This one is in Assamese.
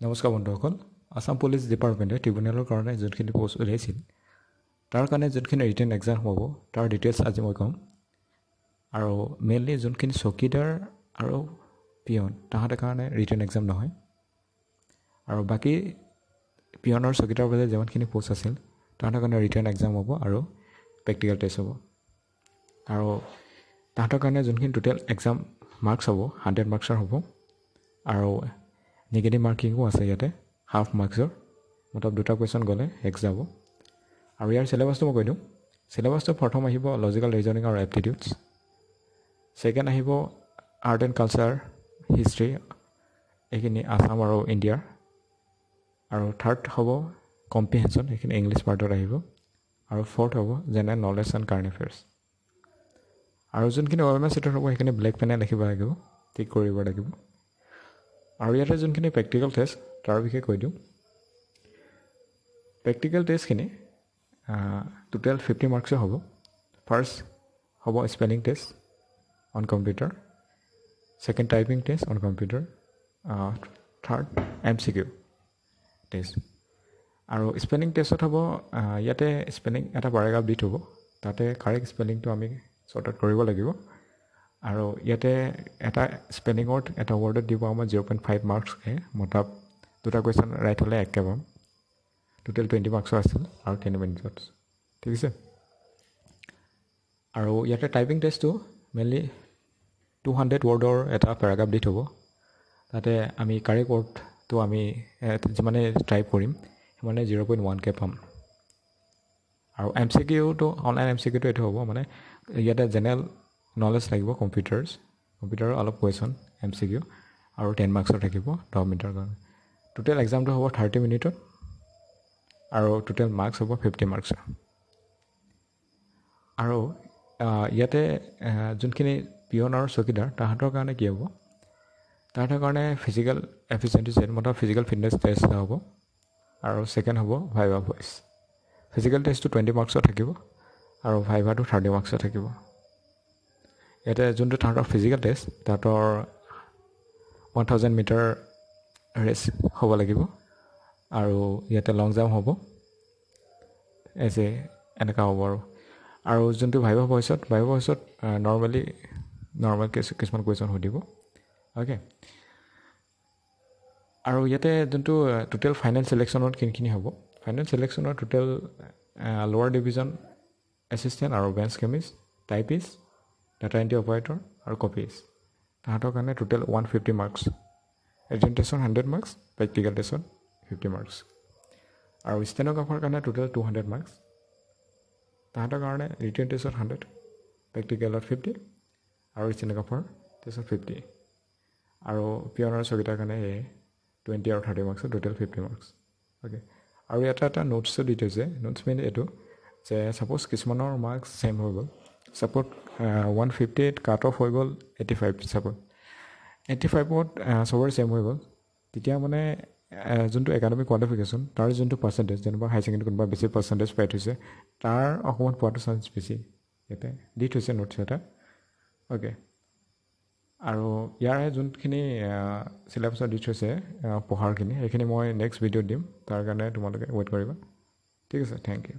নমস্কাৰ বন্ধুসকল আছাম পুলিচ ডিপাৰ্টমেণ্টে ট্ৰিবিউনেলৰ কাৰণে যোনখিনি পষ্ট উলিয়াইছিল তাৰ কাৰণে যোনখিনি ৰিটেন এক্সাম হ'ব তাৰ ডিটেইলছ আজি মই ক'ম। আৰু মেইনলি যোনখিনি চকীদাৰ আৰু পিয়ন তাহাঁতৰ কাৰণে ৰিটেন এক্সাম নহয়। আৰু বাকী পিয়নৰ চকীদাৰ বাবে যিমানখিনি পষ্ট আছিল তাহাঁতৰ কাৰণে ৰিটেন এক্সাম হ'ব আৰু প্ৰেক্টিকেল টেষ্ট হ'ব। আৰু তাহাঁতৰ কাৰণে যোনখিনি টোটেল এক্সাম মাৰ্কছ হ'ব হাণ্ড্ৰেড মাৰ্কছৰ হ'ব। আৰু নিগেটিভ মাৰ্কিঙো আছে ইয়াতে। হাফ মাৰ্কছৰ মতলব দুটা কুৱেশ্যন গ'লে এক্স যাব। আৰু ইয়াৰ চিলেবাছটো মই কৈ দিওঁ। চিলেবাছটো প্ৰথম আহিব লজিকেল ৰিজনিং আৰু এপ্টিটিউডছ ছেকেণ্ড আহিব আৰ্ট এণ্ড কালচাৰ হিষ্ট্ৰী এইখিনি আছাম আৰু ইণ্ডিয়াৰ আৰু থাৰ্ড হ'ব কম্প্ৰিহেনশ্যন সেইখিনি ইংলিছ পাৰ্টত আহিব। আৰু ফ'ৰ্থ হ'ব general knowledge and current affairs আৰু যোনখিনি অ এম এছ চিটত হ'ব সেইখিনি ব্লেক পেনে লিখিব লাগিব। টিক কৰিব লাগিব। আৰু ইয়াতে যোনখিনি প্ৰেক্টিকেল টেষ্ট তাৰ বিষয়ে কৈ দিওঁ। প্ৰেক্টিকেল টেষ্টখিনি টোটেল ফিফটি মাৰ্কছৰ হ'ব। ফাৰ্ষ্ট হ'ব spelling test on computer second typing test on computer third M C Q test আৰু স্পেলিং টেষ্টত হ'ব ইয়াতে স্পেলিং এটা পেৰাগ্ৰাফ দি থ'ব। তাতে কাৰেক্ট স্পেলিংটো আমি শ্বৰ্ট আউট কৰিব লাগিব। আৰু ইয়াতে এটা স্পেলিঙত এটা ৱৰ্ডত দিব আমাৰ জিৰ' পইণ্ট ফাইভ মাৰ্কছকে মতাব দুটা কুৱেশ্যন ৰাইট হ'লে একে পাম। টোটেল টুৱেণ্টি মাৰ্কছৰ আছিল আৰু টেন মিনিটত ঠিক আছে? আৰু ইয়াতে টাইপিং টেষ্টটো মেইনলি টু হাণ্ড্ৰেড ৱৰ্ডৰ এটা পেৰাগ্ৰাফ দি থ'ব। তাতে আমি কাৰেক্ট ৱৰ্ডটো আমি যিমানে টাইপ কৰিম সিমানে জিৰ' পইণ্ট ওৱানকে পাম। আৰু এম চি কিউটো অনলাইন এম চি কিউটো এইটো হ'ব মানে ইয়াতে জেনেৰেল নলেজ লাগিব কম্পিউটাৰ্ছ কম্পিউটাৰৰ অলপ কুৱেশ্যন এম চি কিউ আৰু টেন মাৰ্কছৰ থাকিব দহ মিনিটৰ কাৰণে। টোটেল এক্সামটো হ'ব থাৰ্টি মিনিটত আৰু টোটেল মাৰ্কছ হ'ব ফিফটি মাৰ্কছৰ আৰু ইয়াতে যোনখিনি পিয়ন আৰু চকীদাৰ তাহাঁতৰ কাৰণে কি হ'ব? তাহাঁতৰ কাৰণে ফিজিকেল এফিচিয়েণ্টি চেট মতলব ফিজিকেল ফিটনেছ টেষ্ট এটা হ'ব আৰু ছেকেণ্ড হ'ব ভাইভা ভইচ ফিজিকেল টেষ্টটো টুৱেণ্টি মাৰ্কছৰ থাকিব আৰু ভাইভাটো থাৰ্টি মাৰ্কছৰ থাকিব। ইয়াতে যোনটো তাহাঁতৰ ফিজিকেল টেষ্ট তাহাঁতৰ ওৱান থাউজেণ্ড মিটাৰ ৰেচ হ'ব লাগিব আৰু ইয়াতে লং জাম্প হ'ব। এজ এ এনেকুৱা হ'ব আৰু। আৰু যোনটো ভাইভা ভইচত ভাইভা ভইচত নৰ্মেলি নৰ্মেল কিছুমান কুৱেশ্যন সুধিব। অ'কে আৰু ইয়াতে যোনটো টোটেল ফাইনেল চিলেকশ্যনত কিনখিনি হ'ব। ফাইনেল চিলেকশ্যনৰ টোটেল লোৱাৰ ডিভিজন এছিষ্টেণ্ট আৰু bench chemist typist data entry operator আৰু কপিজ তাহাঁতৰ কাৰণে টোটেল ওৱান ফিফটি মাৰ্কছ টেষ্টত হাণ্ড্ৰেড মাৰ্কছ প্ৰেক্টিকেল টেষ্টত ফিফটি মাৰ্কছ আৰু ষ্টেন'গ্ৰাফাৰ কাৰণে টোটেল টু হাণ্ড্ৰেড মাৰ্কছ তাহাঁতৰ কাৰণে ৰিটেন টেষ্টত হাণ্ড্ৰেড প্ৰেক্টিকেলত ফিফটি আৰু ষ্টেন'গ্ৰাফাৰ টেষ্টত ফিফটি আৰু পিয়নৰ চকীটাৰ কাৰণে এই টুৱেণ্টি আৰু থাৰ্টি মাৰ্কছত টোটেল ফিফটি মাৰ্কছ অ'কে আৰু এটা এটা নোটছো দি থৈছে। নোটছ মেইন এইটো যে ছাপ'জ কিছুমানৰ মাৰ্কছ ছেম হৈ গ'ল। Suppose one fifty eight cut off হৈ গ'ল এইটি ফাইভ ছাপ'জ এইটি ফাইভত চবৰে ছেম হৈ গ'ল। তেতিয়া মানে যোনটো একাডেমিক কোৱালিফিকেশ্যন তাৰ যোনটো পাৰ্চেণ্টেজ যেনিবা হাই ছেকেণ্ডেৰী কোনোবা বেছি পাৰ্চেণ্টেজ পাই থৈছে তাৰ অকণমান পোৱাটো চান্স বেছি। ইয়াতে দি থৈছে নোটছ এটা। অ'কে আৰু ইয়াৰে যোনখিনি চিলেবাছত দি থৈছে পঢ়াৰখিনি সেইখিনি মই নেক্সট ভিডিঅ'ত দিম। তাৰ কাৰণে তোমালোকে ৱেইট কৰিবা। ঠিক আছে থেংক ইউ